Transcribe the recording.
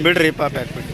ಬಿಡ್ರಿ ಪಾಪ ಹಾಕ್ಬಿಟ್ಟು